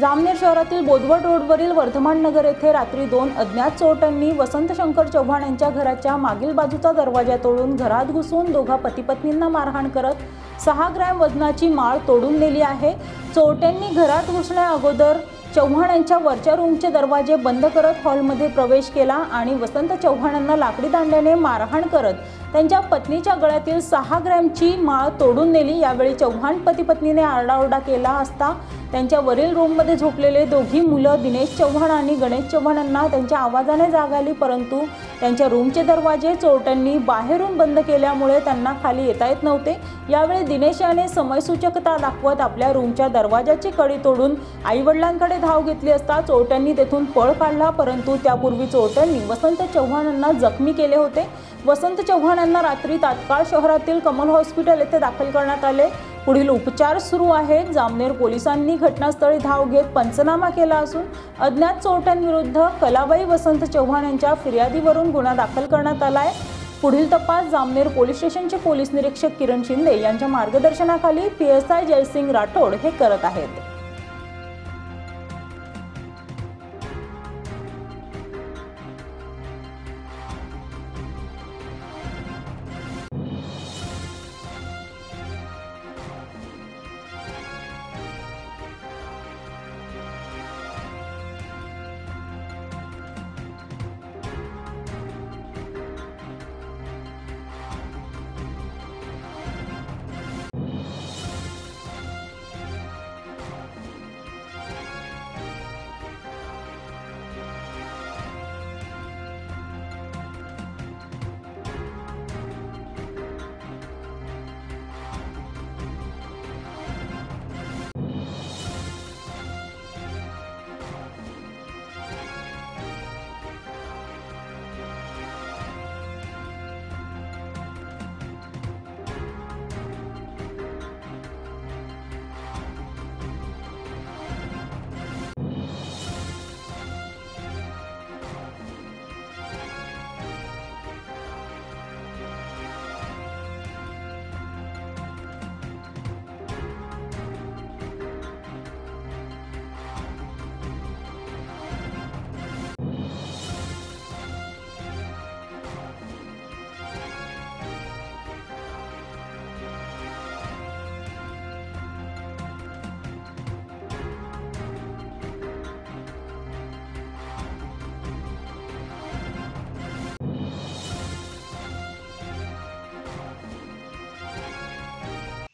जामनेर शहरातील बोदवड रोडवरील वर्धमान नगर येथे रात्री दोन अज्ञात चोरट्यांनी वसंत शंकर चव्हाण यांच्या घराच्या मागील बाजूचा दरवाजा तोडून घरात घुसून दोघा पतीपत्नींना मारहाण करत सहा ग्रॅम वजनाची माळ तोडून नेली आहे. चोरट्यांनी घरात घुसण्या अगोदर चव्हाण यांच्या वरच्या रूमचे दरवाजे बंद करत हॉलमध्ये प्रवेश केला आणि वसंत चव्हाणांना लाकडी दांड्याने मारहाण करत त्यांच्या पत्नीच्या गळ्यातील सहा ग्रॅमची माळ तोडून नेली. यावेळी चव्हाण पती पत्नीने आरडाओरडा केला असता त्यांच्या वरील रूममध्ये झोपलेले दोघी मुलं दिनेश चव्हाण आणि गणेश चव्हाणांना त्यांच्या आवाजाने जाग आली परंतु त्यांच्या रूमचे दरवाजे चोरट्यांनी बाहेरून बंद केल्यामुळे त्यांना खाली येता येत नव्हते. यावेळी दिनेश याने समयसूचकता दाखवत आपल्या रूमच्या दरवाजाची कडी तोडून आईवडिलांकडे धाव घेतली असता चोरट्यांनी तेथून पळ काढला परंतु त्यापूर्वी चोरट्यांनी वसंत चव्हाणांना जखमी केले होते. वसंत चव्हाण यांना रात्री तात्काळ शहरातील कमल हॉस्पिटल येथे दाखल करण्यात आले. पुढील उपचार सुरू आहेत. जामनेर पोलिसांनी घटनास्थळी धाव घेत पंचनामा केला असून अज्ञात चोरट्यांविरुद्ध कलाबाई वसंत चव्हाण यांच्या फिर्यादीवरून गुन्हा दाखल करण्यात आला आहे पुढील तपास जामनेर पोलीस स्टेशनचे पोलीस निरीक्षक किरण शिंदे यांच्या मार्गदर्शनाखाली P S I Jaysing Rathod हे करत आहेत.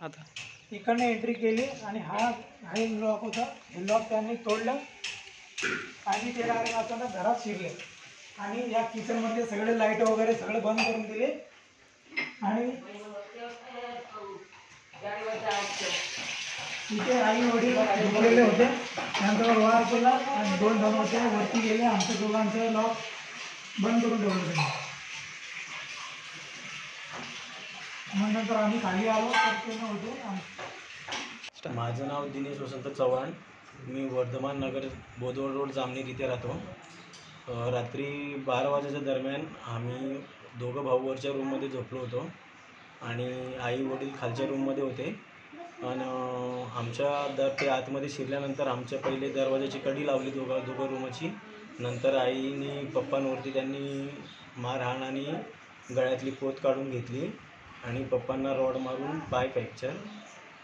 आता. इकडनं एंट्री केली आणि हा हा लॉक होता. हे लॉक त्यांनी तोडलं. आणि ते डायरेक्ट अचानक घरात शिरले. आणि या किचनमधले सगळे लाइट वगैरे सगळे बंद करून दिले. आणि इथे आई वडील झोपलेले होते. त्यांच्यावर वार केला. आणि दोन जण होते वरती गेले. आमच्या दोघांचं लॉक बंद करून ठेवलं त्यांनी मग नंतर आम्ही खाली आलो तर ते नव्हते माझं नाव दिनेश वसंत चव्हाण. मी वर्धमान नगर बोदवड रोड जामनेर इथे राहतो. रात्री बारा वाजेच्या दरम्यान आम्ही दोघं भाऊ वरच्या रूममध्ये झोपलो होतो. आणि आई वडील खालच्या रूममध्ये होते. आणि आमच्या दर ते आतमध्ये शिरल्यानंतर आमच्या पहिले दरवाजाची कडी लावली दोघं दोघं रूमची नंतर आईनी पप्पांवरती त्यांनी मारहाण आणि गळ्यातली पोत काढून घेतली. आणि पप्पांना रॉड मारून पाय फ्रॅक्चर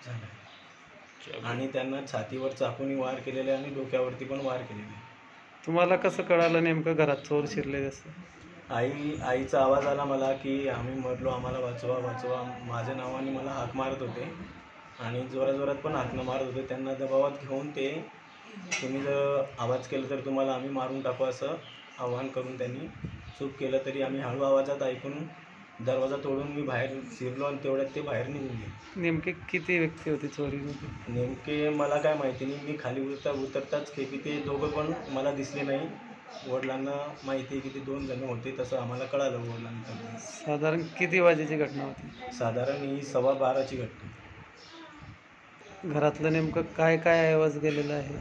झाला. आणि त्यांना छातीवर चाकूनी वार केलेले आणि डोक्यावरती पण वार केलेले. तुम्हाला कसं कळालं नेमकं घरात चोर शिरले असं? आई आईचा आवाज आला मला की आम्ही मरलो आम्हाला वाचवा वाचवा. माझ्या नावाने मला हाक मारत होते. आणि जोरात जोरात पण हाकणं मारत होते. त्यांना दबावात घेऊन ते तुम्ही जर आवाज केला तर तुम्हाला आम्ही मारून टाकू असं आव्हान करून त्यांनी चूक केलं तरी आम्ही हळू आवाजात ऐकून दरवाजा तोडून मी बाहेर शिरलो आणि तेवढ्यात ते बाहेर निघून गेले. नेमके किती व्यक्ती होती चोरीमध्ये नेमके मला काय माहिती नाही. मी खाली उतरता उतरताच की की ते दोघं पण मला दिसले नाही. वडिलांना माहिती आहे की ते दोन जण होते तसं आम्हाला कळालं वडिलांना साधारण किती वाजेची घटना होती? साधारण ही सव्वा बाराची घटना. घरातलं नेमकं काय काय ऐवज गेलेलं आहे?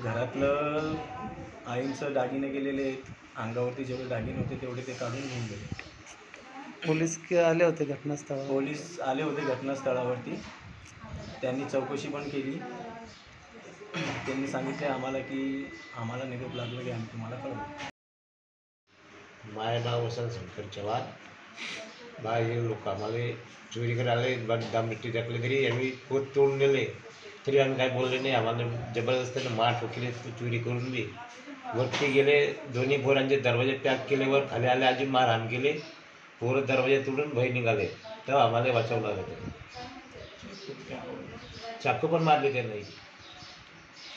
घरातलं आईंचं दागिने गेलेले आहेत. अंगावरती जेवढे दागिने होते तेवढे ते काढून घेऊन गेले. पोलीस के आले होते घटनास्थळावर. पोलीस आले होते घटनास्थळावरती. त्यांनी चौकशी पण केली. त्यांनी सांगितले आम्हाला की आम्हाला निरोप लागला की आम्ही तुम्हाला कळवू माझं नाव वसंत शंकर चव्हाण. बाहेर लोक आम्हाला चोरी करायला बघ दामटी टाकले तरी आम्ही पोत तोडून नेले. तरी आम्ही काय बोलले नाही. आम्हाला जबरदस्तीनं मार ठोकले चोरी करून बी. वरती गेले दोन्ही पोरांचे दरवाजे पॅक केले वर खाली आले अजून मारहाण केले. पोरं दरवाजे तोडून बाहेर निघाले. तेव्हा आम्हाला वाचवलं लागलं चाकू पण मारले त्यांनी.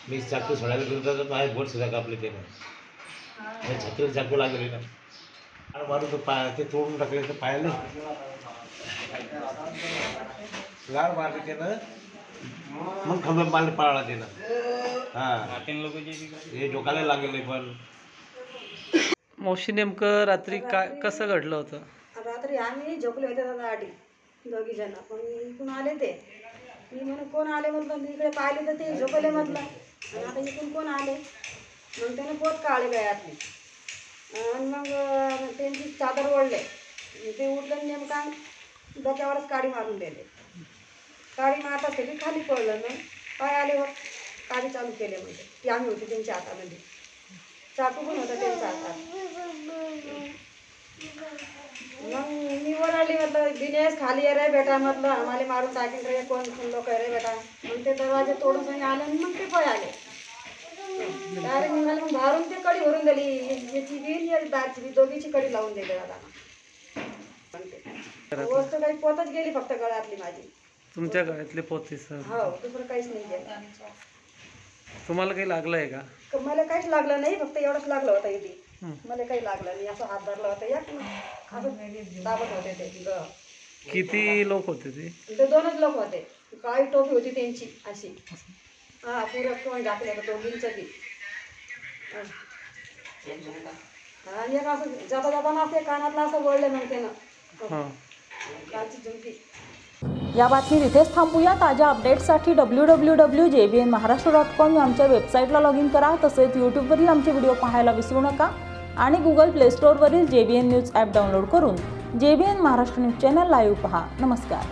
मी चाकू सोडायला गेलो तर माझे बोट सुद्धा कापले ते नाही छातीला चाकू लागले ना. आणि मारून तो पाय ते तोडून टाकले तर पायाला. गाड मारले त्यानं. मग खबर मारले पाळला त्यानं. हा. हे डोकायला लागले पण. मावशी नेमकं रात्री काय कसं घडलं होतं? रात्री आम्ही झोपले होते दादा आठी दोघी जण. पण इकडून आले ते. मी म्हणून कोण आले? म्हटलं मी इकडे पाहिले तर ते झोपले म्हटलं आणि आता इकडून कोण आले? मग त्याने पोत काढले गळ्यातली. आणि मग त्यांची चादर ओढले. ते उठलं नेमका डोक्यावरच काडी मारून दिले. काडी मारता ते खाली पडलं. मग पाय आले वर. काडी चालू केले म्हणजे. ती आम्ही होती त्यांच्या हातामध्ये. चाकू पण होता त्यांच्या हातात. मग मी ओरडली म्हटलं दिनेश खाली ये रे बेटा म्हटलं. आम्हाला मारून टाकीन रे. कोण कोण लोक रे बेटा? मग ते दरवाजे तोडून सगळे आले. आणि मग ते पळ आले. डायरेक्ट निघाले मग बाहेरून ते कडी भरून दिली. याची बी आणि दारची बी दोघीची कडी लावून दिली दादा वस्तू काही पोतच गेली फक्त गळ्यातली माझी. तुमच्या गळ्यातले पोते सर. हो दुसरं काहीच नाही गेलं तुम्हाला काही लागलं आहे का मला काहीच लागलं नाही फक्त एवढंच लागलं होतं इथे. मला काही लागलं नाही. असं हात धरला होता. एक असं दाबत होते ते. ग किती लोक होते ते? ते दोनच लोक होते. काळी टोपी होती त्यांची अशी. हा पुरं कोण टाकले होतं दोघींचं बी. हा. आणि एक असं जाता जाताना असं कानातलं असं वळलं मग त्यानं. हां. कालची झुमकी. या बातमीत इथेच थांबूया ताज्या अपडेट्ससाठी W W W J B N Maharashtra dot com या आमच्या वेबसाईटला लॉग इन करा. तसेच यूट्यूबवरील आमचे व्हिडिओ पाहायला विसरू नका. आणि Google play स्टोअरवरील J B N news app download करून J B N Maharashtra news channel live पहा. नमस्कार.